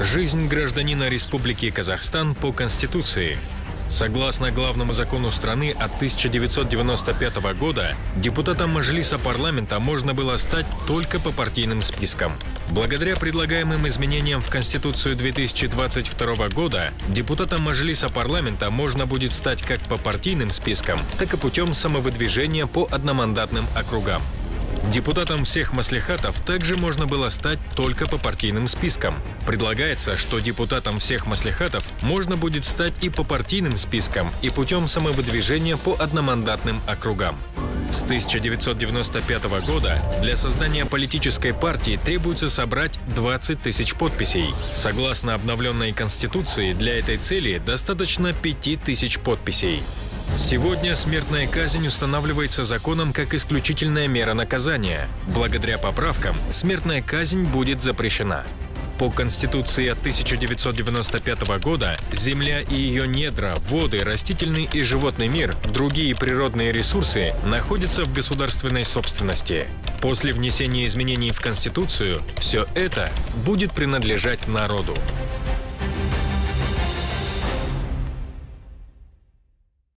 Жизнь гражданина Республики Казахстан по Конституции. Согласно главному закону страны от 1995 года, депутатом Мажилиса парламента можно было стать только по партийным спискам. Благодаря предлагаемым изменениям в Конституцию 2022 года, депутатом Мажилиса парламента можно будет стать как по партийным спискам, так и путем самовыдвижения по одномандатным округам. Депутатом всех маслихатов также можно было стать только по партийным спискам. Предлагается, что депутатом всех маслихатов можно будет стать и по партийным спискам, и путем самовыдвижения по одномандатным округам. С 1995 года для создания политической партии требуется собрать 20 тысяч подписей. Согласно обновленной Конституции, для этой цели достаточно 5 тысяч подписей. Сегодня смертная казнь устанавливается законом как исключительная мера наказания. Благодаря поправкам смертная казнь будет запрещена. По Конституции от 1995 года земля и ее недра, воды, растительный и животный мир, другие природные ресурсы находятся в государственной собственности. После внесения изменений в Конституцию все это будет принадлежать народу.